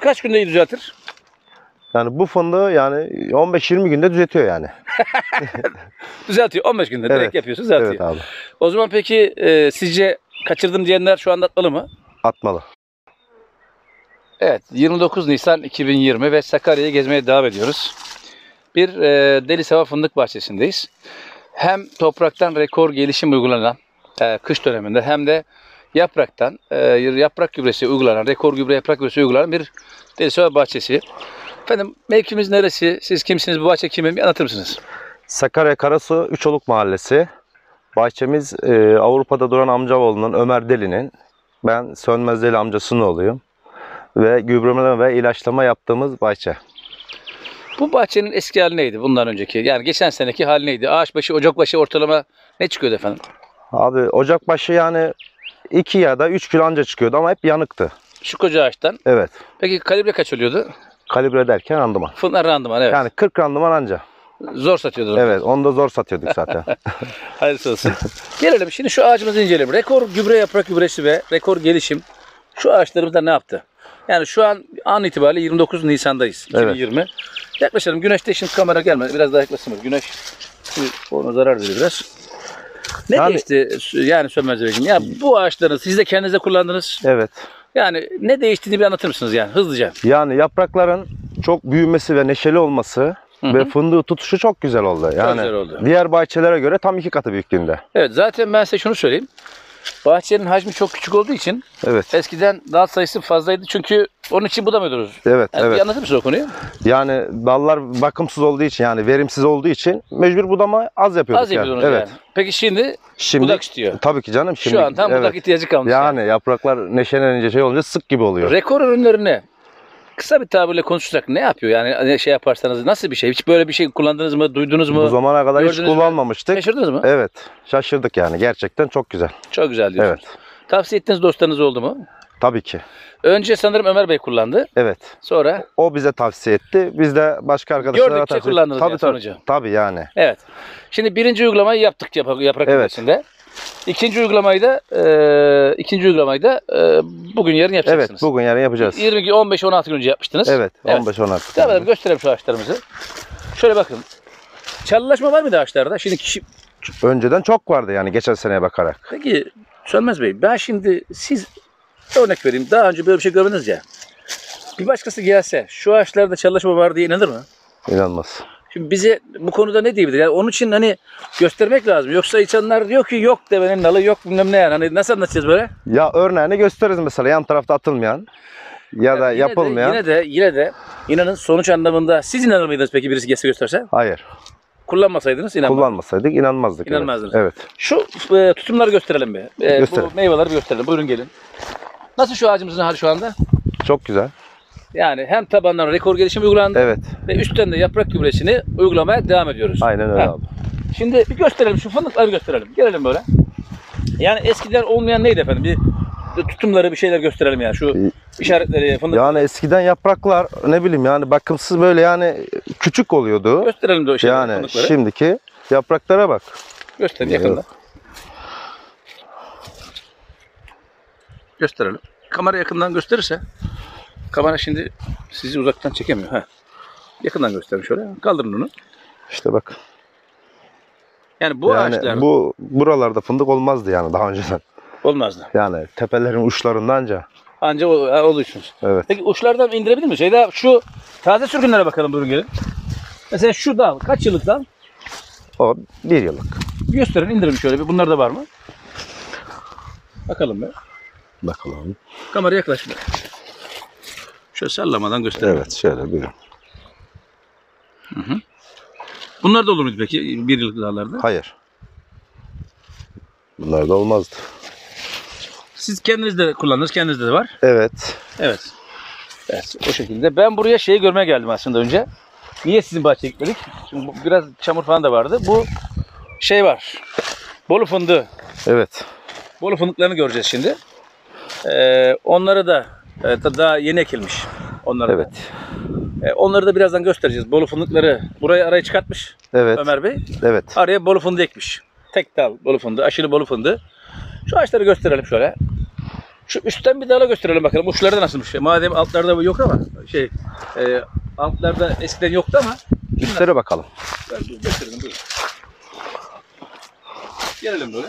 Kaç günde düzeltir? Yani bu fındığı yani 15-20 günde düzeltiyor yani. Düzeltiyor. 15 günde direkt Evet. yapıyorsun düzeltiyor. Evet abi. O zaman peki e, sizce kaçırdım diyenler şu anda atmalı mı? Atmalı. Evet, 29 Nisan 2020 ve Sakarya'yı gezmeye devam ediyoruz. Bir e, Deli Sava Fındık Bahçesi'ndeyiz. Hem topraktan rekor gelişim uygulanan e, kış döneminde hem de yapraktan e, yaprak gübresi uygulanan, rekor gübre yaprak gübresi uygulanan bir Deli Bahçesi. Efendim mevkimiz neresi? Siz kimsiniz? Bu bahçe kimin? Bir anlatır mısınız? Sakarya Karasu Üçoluk Mahallesi. Bahçemiz e, Avrupa'da duran amcaoğlunun Ömer Deli'nin. Ben Sönmez Deli amcasının oğluyum. Ve gübreleme ve ilaçlama yaptığımız bahçe. Bu bahçenin eski hali neydi bundan önceki? Yani geçen seneki hali neydi? Ağaç başı, ocak başı ortalama ne çıkıyordu efendim? Abi ocak başı yani 2 ya da 3 kilo anca çıkıyordu ama hep yanıktı. Şu koca ağaçtan. Evet. Peki kalibre kaç oluyordu? Kalibre derken randıman. Fındık randıman evet. Yani 40 randıman anca. Zor satıyordu. Evet onu da zor satıyorduk zaten. Hayırlısı olsun. Gelelim şimdi şu ağacımızı inceleyelim. Rekor gübre yaprak gübresi ve rekor gelişim şu ağaçlarımızda ne yaptı? Yani şu an an itibariyle 29 Nisan'dayız. Evet. 2020. Yaklaşalım. Güneşte şimdi kamera gelmedi. Biraz daha yaklaşsın. Güneş ona zarar veriyor biraz. Ne Yani- değişti yani Sönmez Beyciğim? Ya bu ağaçları siz de kendinize kullandınız. evet. Yani ne değiştiğini bir anlatır mısınız yani hızlıca? Yani yaprakların çok büyümesi ve neşeli olması Hı hı. ve fındığı tutuşu çok güzel oldu. Yani güzel oldu. diğer bahçelere göre tam iki katı büyüklüğünde. Evet zaten ben size şunu söyleyeyim. Bahçenin hacmi çok küçük olduğu için Evet. eskiden dal sayısı fazlaydı çünkü onun için budamıyordunuz. Evet, Yani Bir evet. anlatır mısın o konuyu? Yani dallar bakımsız olduğu için yani verimsiz olduğu için mecbur budama az yapıyorduk. Az yani. yapıyordunuz Evet. yani. Peki şimdi, Şimdi budak istiyor. tabii ki canım şimdi Şu an tam evet. budak ihtiyacı kalmış. Yani. Yani yapraklar neşelenince şey olunca sık gibi oluyor. Rekor ürünlerine kısa bir tabirle konuşursak ne yapıyor? Yani şey yaparsanız nasıl bir şey? Hiç böyle bir şey kullandınız mı? Duydunuz mu? Bu zamana kadar hiç Gördünüz mü? kullanmamıştık. Şaşırdınız mı? Evet. Şaşırdık yani. Gerçekten çok güzel. Çok güzel diyorsunuz. Evet. Tavsiye ettiğiniz dostlarınız oldu mu? Tabii ki. Önce sanırım Ömer Bey kullandı. Evet. Sonra O bize tavsiye etti. Biz de başka arkadaşlara Gördükçe tavsiye kullandınız tabii, yani tabii, sonucu. Tabii yani. evet. Şimdi birinci uygulamayı yaptık yaprak, yaprak Evet. gübresinde. İkinci uygulamayı da e, ikinci uygulamayı da e, bugün yarın Evet. yapacaksınız. Bugün yarın yapacağız. 20 15 16 gün önce yapmıştınız. Evet. Evet. 15-16. Devam edelim gösterelim şu ağaçlarımızı. Şöyle bakın. Çalılaşma var mıydı ağaçlarda? Şimdi kişi... Önceden çok vardı yani geçen seneye bakarak. Peki Sönmez Bey ben şimdi siz örnek vereyim. Daha önce böyle bir şey görmediniz ya. Bir başkası gelse şu ağaçlarda çalılaşma var diye inanır mı? İnanılmaz. Şimdi bize bu konuda ne diyebilir? Yani onun için hani göstermek lazım. Yoksa insanlar diyor ki yok devenin nalı yok bilmem ne yani. Hani nasıl anlatacağız böyle? Ya örneğini gösteririz mesela yan tarafta atılmayan ya da Yani yine yapılmayan. De, yine de yine de inanın sonuç anlamında siz inanır mıydınız peki birisi gelse gösterse? Hayır. Kullanmasaydınız inanmaz. Kullanmasaydık inanmazdık. evet. İnanmazdınız. Evet. Şu e, tutumları gösterelim bir. E, bu Gösterelim. meyveleri bir gösterelim. Buyurun gelin. Nasıl şu ağacımızın hali şu anda? Çok güzel. Yani hem tabandan rekor gelişim uygulandı Evet. ve üstten de yaprak gübresini uygulamaya devam ediyoruz. Aynen öyle Ha. abi. Şimdi bir gösterelim şu fındıkları gösterelim. Gelelim böyle. Yani eskiden olmayan neydi efendim? Bir bir tutumları bir şeyler gösterelim yani şu işaretleri fındık Yani eskiden yapraklar ne bileyim yani bakımsız böyle yani küçük oluyordu. gösterelim de o şeyleri, Yani fındıkları. şimdiki yapraklara bak. Yok. yakında. Gösterelim. Kamera yakından gösterirse kamera şimdi sizi uzaktan çekemiyor. Ha. Yakından gösterin şöyle. Kaldırın onu. İşte bak. Yani bu yani ağaçlar bu buralarda fındık olmazdı yani daha önceden. olmazdı. Yani tepelerin uçlarındanca. Anca o, ha, oluyorsunuz. Evet. Peki uçlardan indirebilir miyiz? Şeyda şu taze sürgünlere bakalım buyurun gelin. Mesela şu dal kaç yıllık dal? O bir yıllık. Gösterin indirin şöyle bir. Bunlar da var mı? Bakalım be. Bakalım. Kamera yaklaşma. Şöyle sallamadan gösterelim. Evet şöyle buyurun. Bunlar da olur muydu peki bir yıllık dallarda? Hayır. Bunlar da olmazdı. Siz kendiniz de kullandınız, kendinizde de var. Evet. Evet. Evet, o şekilde. Ben buraya şeyi görmeye geldim aslında önce. Niye sizin bahçeye gitmedik? Şimdi bu- biraz çamur falan da vardı. Bu şey var. Bolu fındığı. Evet. Bolu fındıklarını göreceğiz şimdi. Ee, onları da e, da- daha yeni ekilmiş. Onları da. Evet. E, onları da birazdan göstereceğiz. Bolu fındıkları buraya araya çıkartmış Evet. Ömer Bey. Evet. Araya bolu fındığı ekmiş. Tek dal bolu fındığı, aşırı bolu fındığı. Şu ağaçları gösterelim şöyle. Şu üstten bir dala gösterelim bakalım. Uçlarda nasılmış? Madem altlarda yok ama şey e, altlarda eskiden yoktu ama Üstlere bakalım. ben gösterelim buyurun. Gelelim böyle.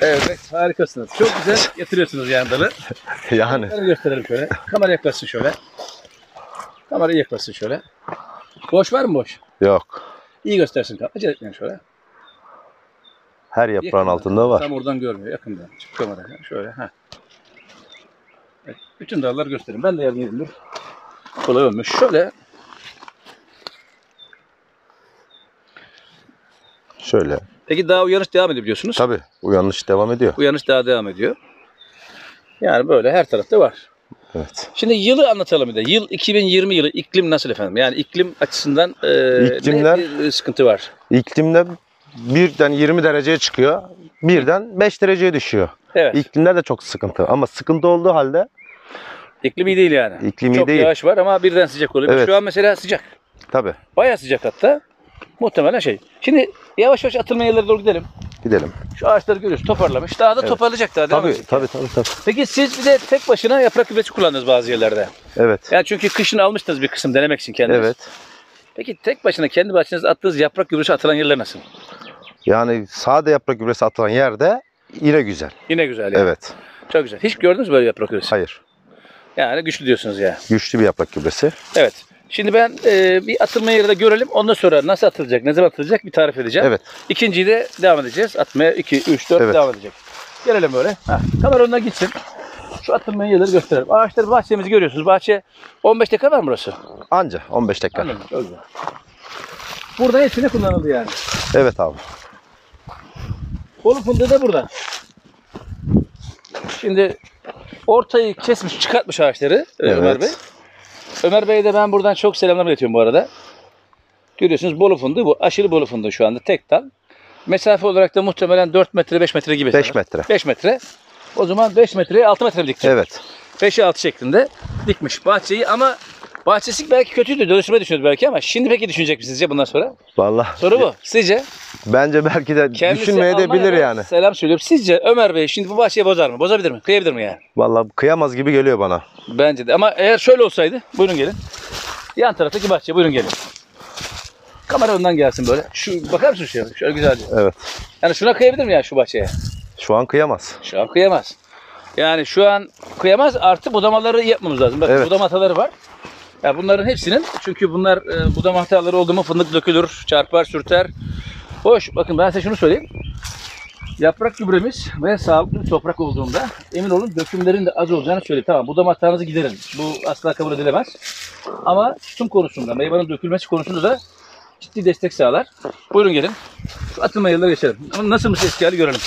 Evet harikasınız. Çok güzel getiriyorsunuz yani dalı. yani Şöyle gösterelim şöyle. Kamera yaklaşsın şöyle. Kamera yaklaşsın şöyle. Boş var mı boş? yok. İyi göstersin. Acele etmeyin şöyle. Her yaprağın Yakından. altında var. Tam oradan görmüyor. Yakından. Çık kameraya. Şöyle. Ha. Evet, bütün dalları göstereyim. Ben de yardım edeyim. Kolay olmuş. Şöyle. Şöyle. Peki daha uyanış devam ediyor biliyorsunuz. Tabii uyanış devam ediyor. Uyanış daha devam ediyor. Yani böyle her tarafta var. Evet. Şimdi yılı anlatalım bir de. Yıl 2020 yılı iklim nasıl efendim? Yani iklim açısından e, İklimler- ne bir sıkıntı var? İklimde birden 20 dereceye çıkıyor. Birden 5 dereceye düşüyor. Evet. İklimler de çok sıkıntı. Ama sıkıntı olduğu halde İklim iyi değil yani. iklim iyi Çok değil. yağış var ama birden sıcak oluyor. Evet. Şu an mesela sıcak. Tabii. Bayağı sıcak hatta. Muhtemelen şey. Şimdi yavaş yavaş atılma yerlere doğru gidelim. Gidelim. Şu ağaçları görüyoruz toparlamış. Daha da Evet. toparlayacak daha devam Tabii, edecek. tabii tabii tabii. Peki siz bir de tek başına yaprak gübresi kullandınız bazı yerlerde. Evet. Yani çünkü kışın almıştınız bir kısım denemek için kendiniz. Evet. Peki tek başına kendi bahçenizde attığınız yaprak gübresi atılan yerler nasıl? Yani sade yaprak gübresi atılan yerde yine güzel. Yine güzel yani. Evet. Çok güzel. Hiç gördünüz mü böyle yaprak gübresi? Hayır. Yani güçlü diyorsunuz ya. Güçlü bir yaprak gübresi. Evet. Şimdi ben e, bir atılma yeri de görelim. Ondan sonra nasıl atılacak, ne zaman atılacak bir tarif edeceğim. Evet. İkinciyi de devam edeceğiz. Atmaya 2, 3, 4 Evet. devam edecek. Gelelim böyle. Ha, kamera önüne gitsin. Şu atılma yerleri gösterelim. Ağaçları bahçemizi görüyorsunuz. Bahçe 15 dakika var mı burası? Anca 15 dakika. Anladım. Çok güzel. Burada hepsine kullanıldı yani. Evet abi. Bolu fındığı da burada. Şimdi ortayı kesmiş, çıkartmış ağaçları e, Evet. Ömer Bey. Ömer Bey'e de ben buradan çok selamlar iletiyorum bu arada. Görüyorsunuz bolu fındığı bu. Aşırı bolu fındığı şu anda tek dal. Mesafe olarak da muhtemelen 4 metre 5 metre gibi. 5 metre. 5 metre. O zaman 5 metreye 6 metre mi dikecek? Evet. 5'e 6 şeklinde dikmiş bahçeyi ama bahçesi belki kötüydü. Dönüşüme düşünüyordu belki ama şimdi peki düşünecek mi sizce bundan sonra? Vallahi Soru bu. Sizce? bence belki de Kendisi düşünmeye de bilir yani. Selam söylüyorum. Sizce Ömer Bey şimdi bu bahçeyi bozar mı? Bozabilir mi? Kıyabilir mi yani? Vallahi kıyamaz gibi geliyor bana. Bence de. Ama eğer şöyle olsaydı buyurun gelin. Yan taraftaki bahçeye buyurun gelin. Kamera önden gelsin böyle. Şu bakar mısın şuraya? Şöyle güzelce. Evet. Yani şuna kıyabilir mi yani şu bahçeye? Şu an kıyamaz. Şu an kıyamaz. Yani şu an kıyamaz artı budamaları yapmamız lazım. Bakın Evet. budama var. Ya bunların hepsinin çünkü bunlar e, budama hataları oldu mu fındık dökülür, çarpar, sürter. Hoş. Bakın ben size şunu söyleyeyim. Yaprak gübremiz ve sağlıklı bir toprak olduğunda emin olun dökümlerin de az olacağını söyleyeyim. Tamam budama hatanızı giderin. Bu asla kabul edilemez. Ama tutum konusunda, meyvenin dökülmesi konusunda da ciddi destek sağlar. Buyurun gelin. Şu atılma yerlere geçelim. Ama nasılmış eski hali görelim.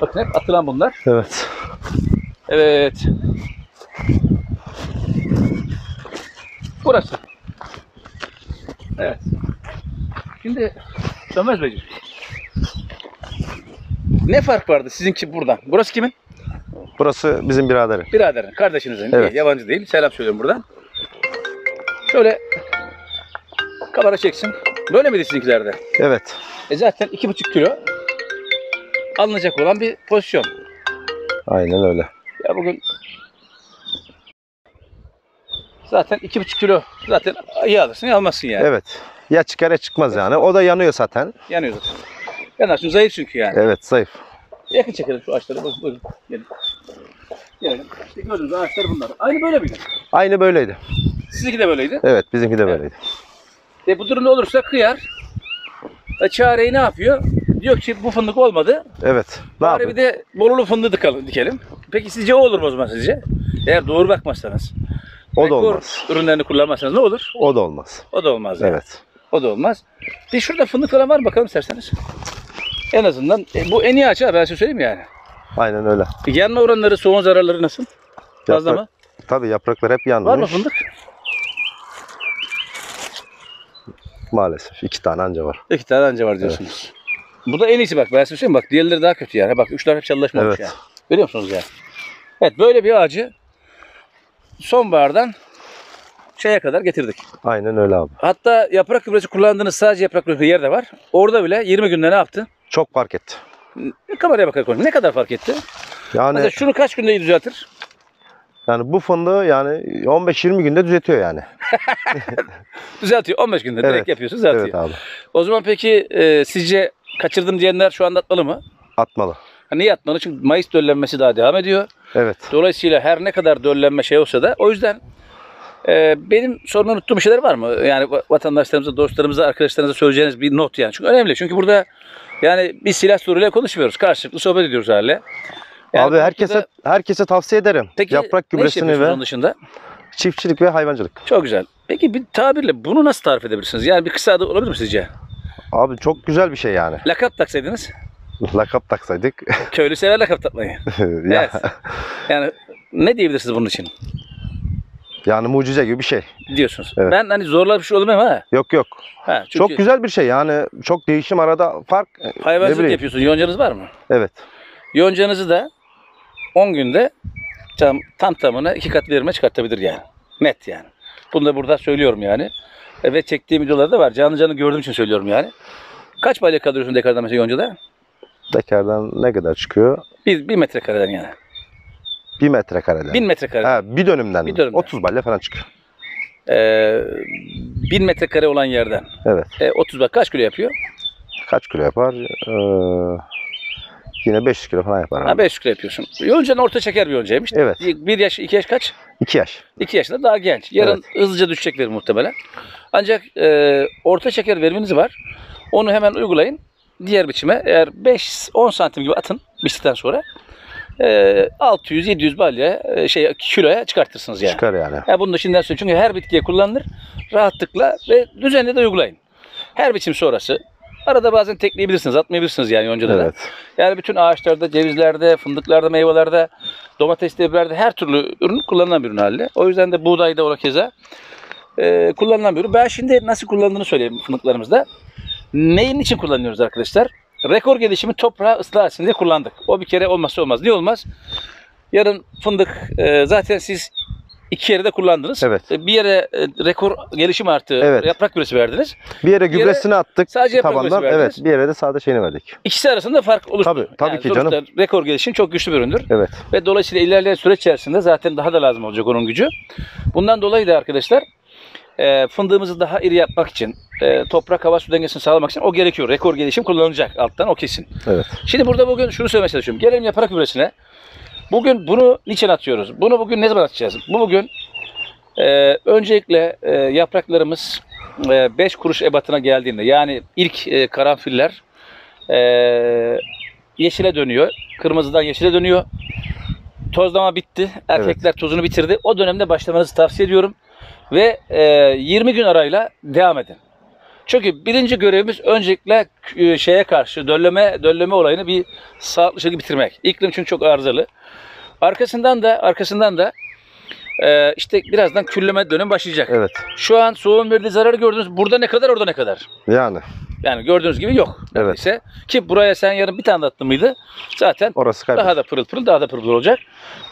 Bakın hep atılan bunlar. Evet. Evet. Burası. Evet. Şimdi Ömer Beyciğim. Ne fark vardı sizinki buradan? Burası kimin? Burası bizim biraderin. Biraderin, kardeşinizin. Evet. Yabancı değil. Selam söylüyorum buradan. Şöyle kamera çeksin. Böyle miydi sizinkilerde? Evet. E zaten iki buçuk kilo alınacak olan bir pozisyon. Aynen öyle. Ya bugün zaten iki buçuk kilo zaten iyi alırsın ya almazsın yani. Evet. Ya çıkar ya çıkmaz yani. O da yanıyor zaten. Yanıyor zaten. Yanarsın zayıf çünkü yani. Evet zayıf. Yakın çekelim şu ağaçları. Buyurun. buyurun. Gelin. Gelelim. İşte gördüğünüz ağaçlar bunlar. Aynı böyle miydi? Aynı böyleydi. Sizinki de böyleydi. Evet bizimki de böyleydi. E bu durumda olursa kıyar. E çareyi ne yapıyor? Diyor ki bu fındık olmadı. Evet. Ne Bari yapayım? bir de bolulu fındığı dikelim. Peki sizce o olur mu o zaman sizce? Eğer doğru bakmazsanız. O da olmaz. ürünlerini kullanmazsanız ne olur? O da olmaz. O da olmaz. Yani. Evet. O da olmaz. Bir şurada fındık falan var bakalım isterseniz. En azından e, bu en iyi ağaç ha ben size söyleyeyim yani. Aynen öyle. Yanma oranları, soğan zararları nasıl? Fazla mı? Tabii yapraklar hep yanmış. Var mı fındık? Maalesef. iki tane anca var. İki tane anca var diyorsunuz. Bu da en iyisi bak ben size söyleyeyim bak diğerleri daha kötü yani. Bak uçlar hep çalılaşmamış Evet. yani. Görüyor musunuz yani? Evet böyle bir ağacı sonbahardan şeye kadar getirdik. Aynen öyle abi. Hatta yaprak gübresi kullandığınız sadece yaprak gübresi yer de var. Orada bile 20 günde ne yaptı? Çok fark etti. Kameraya bakarak konuş. Ne kadar fark etti? Yani Mesela şunu kaç günde iyi düzeltir? yani bu fındığı yani 15-20 günde düzeltiyor yani. Düzeltiyor. 15 günde direkt Evet. yapıyorsun düzeltiyor. Evet abi. O zaman peki e, sizce kaçırdım diyenler şu anda atmalı mı? Atmalı. Niye atmalı? Çünkü Mayıs döllenmesi daha devam ediyor. Evet. Dolayısıyla her ne kadar döllenme şey olsa da o yüzden e, benim sorunu unuttuğum şeyler var mı? Yani va- vatandaşlarımıza, dostlarımıza, arkadaşlarınıza söyleyeceğiniz bir not yani. Çünkü önemli. Çünkü burada yani bir silah soruyla konuşmuyoruz. Karşılıklı sohbet ediyoruz hale. Yani abi herkese noktada- herkese tavsiye ederim. Peki Yaprak gübresini ve onun dışında? çiftçilik ve hayvancılık. Çok güzel. Peki bir tabirle bunu nasıl tarif edebilirsiniz? Yani bir kısa adı olabilir mi sizce? Abi çok güzel bir şey yani. Lakap taksaydınız. Lakap taksaydık. Köylü sever lakap takmayı. Evet. Yani ne diyebilirsiniz bunun için? Yani mucize gibi bir şey. Diyorsunuz. Evet. Ben hani zorla bir şey olmam ha. Yok yok. ha çünkü Çok güzel bir şey yani. Çok değişim arada fark. Ne hayvancılık bileyim. yapıyorsun. Yoncanız var mı? Evet. Yoncanızı da 10 günde tam, tam tamına iki kat verime çıkartabilir yani. Net yani. Bunu da burada söylüyorum yani. E, Ve çektiğim videolarda var. Canlı canlı gördüğüm için söylüyorum yani. Kaç balya kalıyorsun dekardan mesela yoncada? Tekerden ne kadar çıkıyor? Bir, bir metrekareden yani. Bir metrekareden. Bin metrekare. Ha, bir dönümden. Bir mi? dönümden. 30 balya falan çıkıyor. Ee, bin metrekare olan yerden. Evet. E, 30 bak kaç kilo yapıyor? Kaç kilo yapar? Ee, yine 500 kilo falan yapar. Ha, abi. 500 kilo yapıyorsun. Yoncanın orta şeker bir yoncaymış. Evet. Bir yaş, iki yaş kaç? 2 yaş. 2 yaşında daha genç. Yarın hızlıca düşecek verim muhtemelen. Ancak e, orta şeker veriminiz var. Onu hemen uygulayın. Diğer biçime eğer 5-10 santim gibi atın biçtikten sonra e, 600-700 balya e, şey kiloya çıkartırsınız yani. Çıkar yani. Ya bunu da şimdiden söyleyeyim. Çünkü her bitkiye kullanılır. Rahatlıkla ve düzenli de uygulayın. Her biçim sonrası. Arada bazen tekleyebilirsiniz, atmayabilirsiniz yani yoncada da. Evet. Yani bütün ağaçlarda, cevizlerde, fındıklarda, meyvelerde, domateste, biberde her türlü ürün kullanılan bir ürün halde. O yüzden de buğdayda ola keza e, kullanılan bir ürün. Ben şimdi nasıl kullanıldığını söyleyeyim fındıklarımızda. Neyin için kullanıyoruz arkadaşlar? Rekor gelişimi toprağı ıslah etsin diye kullandık. O bir kere olmazsa olmaz. Niye olmaz? Yarın fındık e, zaten siz iki yere de kullandınız. Evet. E, Bir yere e, rekor gelişim artı Evet. yaprak küresi verdiniz. Bir yere gübresini attık sadece yaprak tabandan. gübresi Evet. verdiniz. Bir yere de sade şeyini verdik. İkisi arasında fark oluştu. Tabii, tabii ki sonuçta canım. Rekor gelişim çok güçlü bir üründür. Evet. Ve dolayısıyla ilerleyen süreç içerisinde zaten daha da lazım olacak onun gücü. Bundan dolayı da arkadaşlar e, fındığımızı daha iri yapmak için, e, toprak hava su dengesini sağlamak için o gerekiyor. Rekor gelişim kullanılacak alttan o kesin. Evet. Şimdi burada bugün şunu söylemeye çalışıyorum. Gelelim yaprak gübresine. Bugün bunu niçin atıyoruz? Bunu bugün ne zaman atacağız? Bu bugün e, öncelikle e, yapraklarımız 5 kuruş ebatına geldiğinde yani ilk e, karanfiller e, yeşile dönüyor. Kırmızıdan yeşile dönüyor. Tozlama bitti. Erkekler tozunu bitirdi. O dönemde başlamanızı tavsiye ediyorum. Ve e, 20 gün arayla devam edin. Çünkü birinci görevimiz öncelikle e, şeye karşı dölleme dölleme olayını bir sağlıklı şekilde bitirmek. İklim çünkü çok arızalı. Arkasından da arkasından da e, işte birazdan külleme dönemi başlayacak. Evet. Şu an soğuğun verdiği zararı gördünüz. Burada ne kadar orada ne kadar. Yani. Yani gördüğünüz gibi yok. Evet. neredeyse. Ki buraya sen yarın bir tane attın mıydı? Zaten Orası kaybeder. daha da pırıl pırıl daha da pırıl olacak.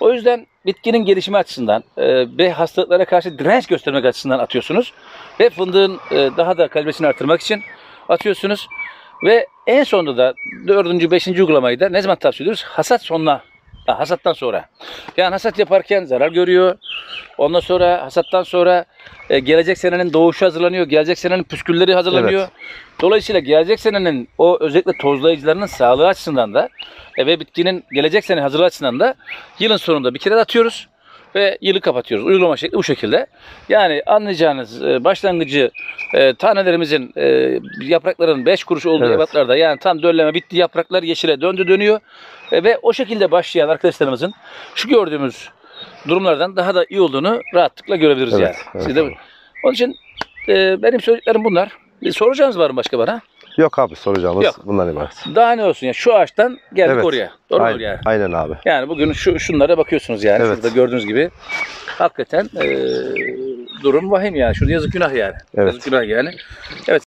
O yüzden bitkinin gelişimi açısından e, ve hastalıklara karşı direnç göstermek açısından atıyorsunuz. Ve fındığın e, daha da kalitesini artırmak için atıyorsunuz. Ve en sonunda da dördüncü, beşinci uygulamayı da ne zaman tavsiye ediyoruz? Hasat sonuna. Ha, hasattan sonra. Yani hasat yaparken zarar görüyor. Ondan sonra hasattan sonra e, gelecek senenin doğuşu hazırlanıyor. Gelecek senenin püskülleri hazırlanıyor. Evet. Dolayısıyla gelecek senenin o özellikle tozlayıcılarının sağlığı açısından da e, ve bitkinin gelecek sene hazırlığı açısından da yılın sonunda bir kere de atıyoruz ve yılı kapatıyoruz. Uygulama şekli bu şekilde. Yani anlayacağınız e, başlangıcı e, tanelerimizin e, yaprakların 5 kuruş olduğu Evet. ebatlarda yani tam dölleme bitti yapraklar yeşile döndü dönüyor E, ve o şekilde başlayan arkadaşlarımızın şu gördüğümüz durumlardan daha da iyi olduğunu rahatlıkla görebiliriz Evet, yani. evet. Siz de, onun için e, benim söylediklerim bunlar. Bir soracağınız var mı başka bana? Yok abi soracağımız Yok. bundan ibaret. Daha ne olsun ya şu ağaçtan geldik Evet. oraya. Doğru mu Aynen, yani? aynen abi. Yani bugün şu şunlara bakıyorsunuz yani. Evet. Şurada gördüğünüz gibi. Hakikaten e, durum vahim yani. Şurada yazık günah yani. Evet. Yazık günah yani. Evet.